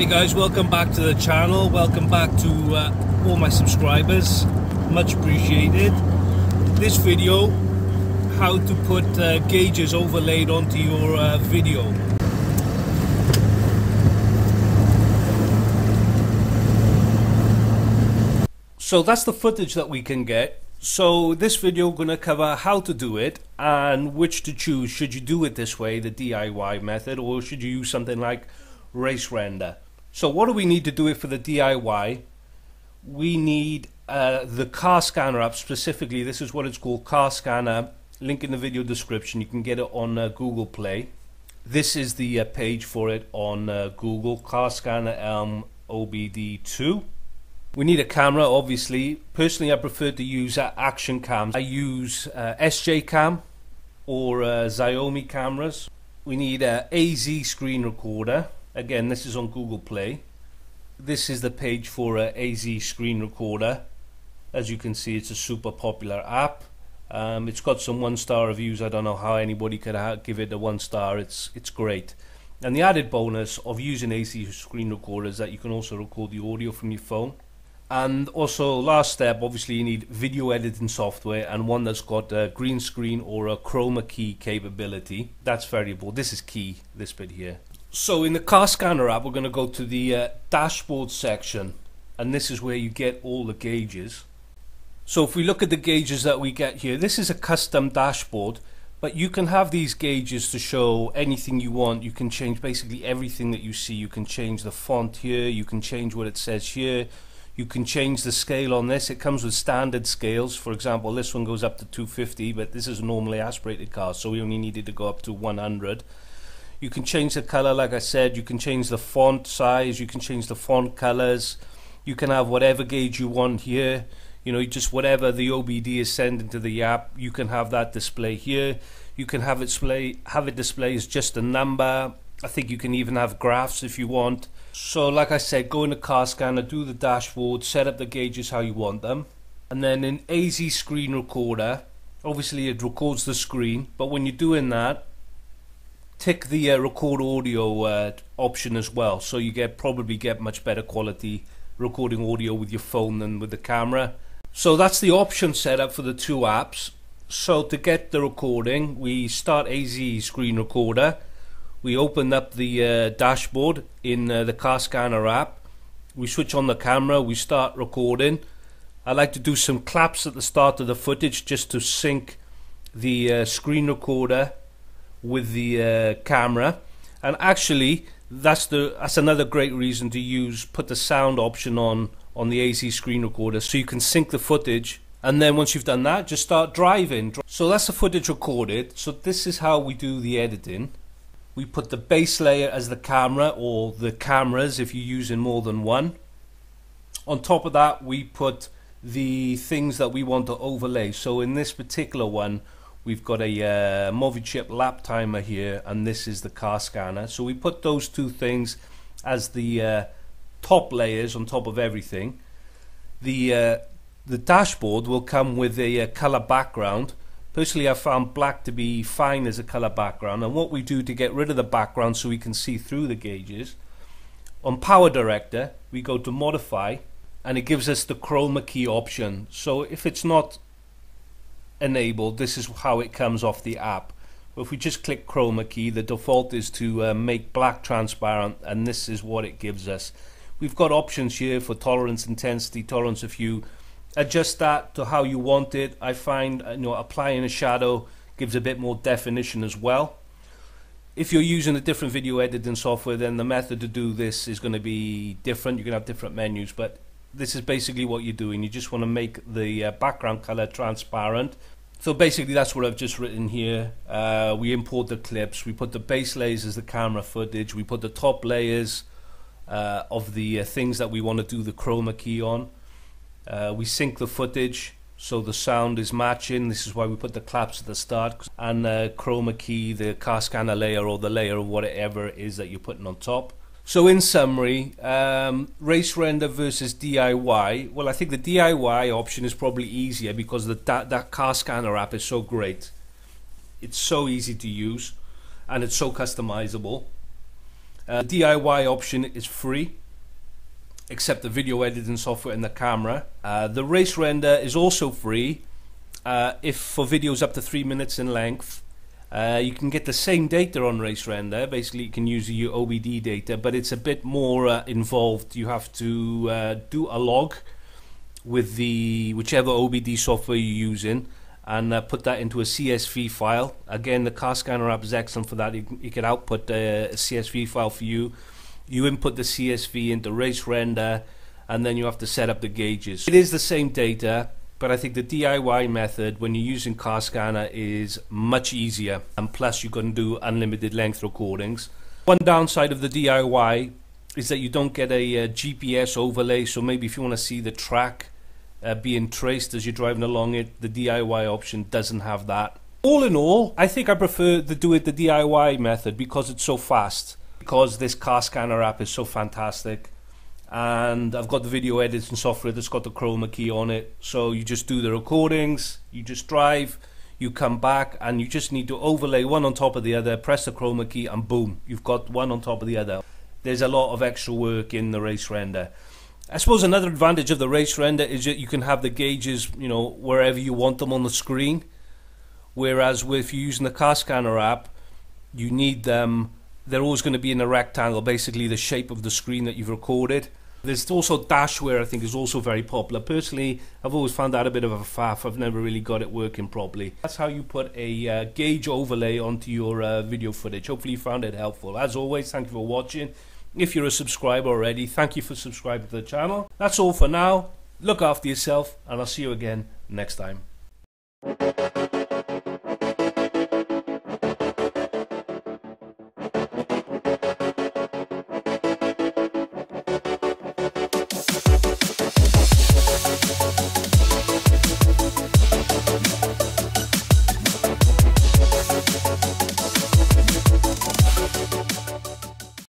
Hey guys, welcome back to the channel. Welcome back to uh, all my subscribers. Much appreciated. This video, how to put uh, gauges overlaid onto your uh, video. So that's the footage that we can get. So this video going to cover how to do it and which to choose. Should you do it this way, the DIY method, or should you use something like RaceRender? So what do we need to do it for the DIY? We need uh, the car scanner app specifically. This is what it's called, car scanner. Link in the video description. You can get it on uh, Google Play. This is the uh, page for it on uh, Google, car scanner Elm OBD2. We need a camera, obviously. Personally, I prefer to use uh, action cams. I use uh, SJ Cam or Xiaomi cameras. We need a AZ screen recorder Again, this is on Google Play. This is the page for a AZ screen recorder. As you can see, it's a super popular app. Um, it's got some one-star reviews. I don't know how anybody could give it a one star. It's it's great. And the added bonus of using AZ screen recorder is that you can also record the audio from your phone. And also, last step, obviously, you need video editing software and one that's got a green screen or a chroma key capability. That's important. This is key, this bit here. So in the car scanner app, we're going to go to the uh, dashboard section, and this is where you get all the gauges. So if we look at the gauges that we get here, this is a custom dashboard, but you can have these gauges to show anything you want. You can change basically everything that you see. You can change the font here, you can change what it says here, you can change the scale on this. It comes with standard scales. For example, this one goes up to 250, but this is normally aspirated car, so we only needed to go up to 100. You can change the color, like I said. You can change the font size. You can change the font colors. You can have whatever gauge you want here. You know, just whatever the OBD is sending to the app, you can have that display here. You can have it display have it display as just a number. I think you can even have graphs if you want. So, like I said, go in the car scanner, do the dashboard, set up the gauges how you want them, and then in AZ Screen Recorder, obviously it records the screen. But when you're doing that, tick the uh, record audio uh, option as well. So you get probably get much better quality recording audio with your phone than with the camera. So that's the option set up for the two apps. So to get the recording we start AZ screen recorder. We open up the uh, dashboard in uh, the car scanner app. We switch on the camera. We start recording. I like to do some claps at the start of the footage just to sync the uh, screen recorder with the uh, camera. And actually that's the that's another great reason to use put the sound option on on the AZ screen recorder so you can sync the footage. And then once you've done that just start driving. So that's the footage recorded. So this is how we do the editing. We put the base layer as the camera or the cameras if you're using more than one. On top of that we put the things that we want to overlay. So in this particular one We've got a uh, Movichip lap timer here, and this is the car scanner. So we put those two things as the uh, top layers on top of everything. The uh, the dashboard will come with a, uh, color background. Personally, I found black to be fine as a color background. And what we do to get rid of the background so we can see through the gauges, on PowerDirector, we go to Modify, and it gives us the chroma key option. So if it's not enabled, this is how it comes off the app. But if we just click chroma key, the default is to uh, make black transparent and this is what it gives us. We've got options here for tolerance, intensity, tolerance if you adjust that to how you want it. I find uh, you know applying a shadow gives a bit more definition as well. If you're using a different video editing software, then the method to do this is going to be different. You can have different menus, but this is basically what you're doing. You just want to make the uh, background color transparent. So basically that's what I've just written here. Uh, we import the clips, we put the base layers as the camera footage, we put the top layers uh, of the uh, things that we want to do the chroma key on. Uh, we sync the footage so the sound is matching. This is why we put the claps at the start. And uh, chroma key, the car scanner layer or the layer of whatever it is that you're putting on top. So in summary, um, RaceRender versus DIY. Well, I think the DIY option is probably easier because the, that, that car scanner app is so great. It's so easy to use and it's so customizable. Uh, DIY option is free, except the video editing software and the camera. Uh, the RaceRender is also free, uh, if for videos up to three minutes in length. Uh, you can get the same data on RaceRender. Basically, you can use your OBD data, but it's a bit more uh, involved. You have to uh, do a log with the whichever OBD software you're using and uh, put that into a CSV file. Again, the car scanner app is excellent for that. You, can output a CSV file for you. You input the CSV into RaceRender, and then you have to set up the gauges. It is the same data, but I think the DIY method when you're using car scanner is much easier, and plus you can do unlimited length recordings. One downside of the DIY is that you don't get a, a GPS overlay, so maybe if you want to see the track uh, being traced as you're driving along it. The DIY option doesn't have that. All in all, I think I prefer to do it the DIY method because it's so fast. Because this car scanner app is so fantastic. And I've got the video editing software that's got the chroma key on it. So you just do the recordings, you just drive, you come back, and you just need to overlay one on top of the other, press the chroma key, and boom, you've got one on top of the other. There's a lot of extra work in the RaceRender. I suppose another advantage of the RaceRender is that you can have the gauges, you know, wherever you want them on the screen. Whereas if you're using the car scanner app, you need them. They're always going to be in a rectangle, basically the shape of the screen that you've recorded. There's also DashWare, I think, is also very popular. Personally, I've always found that a bit of a faff. I've never really got it working properly. That's how you put a uh, gauge overlay onto your uh, video footage. Hopefully, you found it helpful. As always, thank you for watching. If you're a subscriber already, thank you for subscribing to the channel. That's all for now. Look after yourself, and I'll see you again next time.